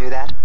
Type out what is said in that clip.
do that.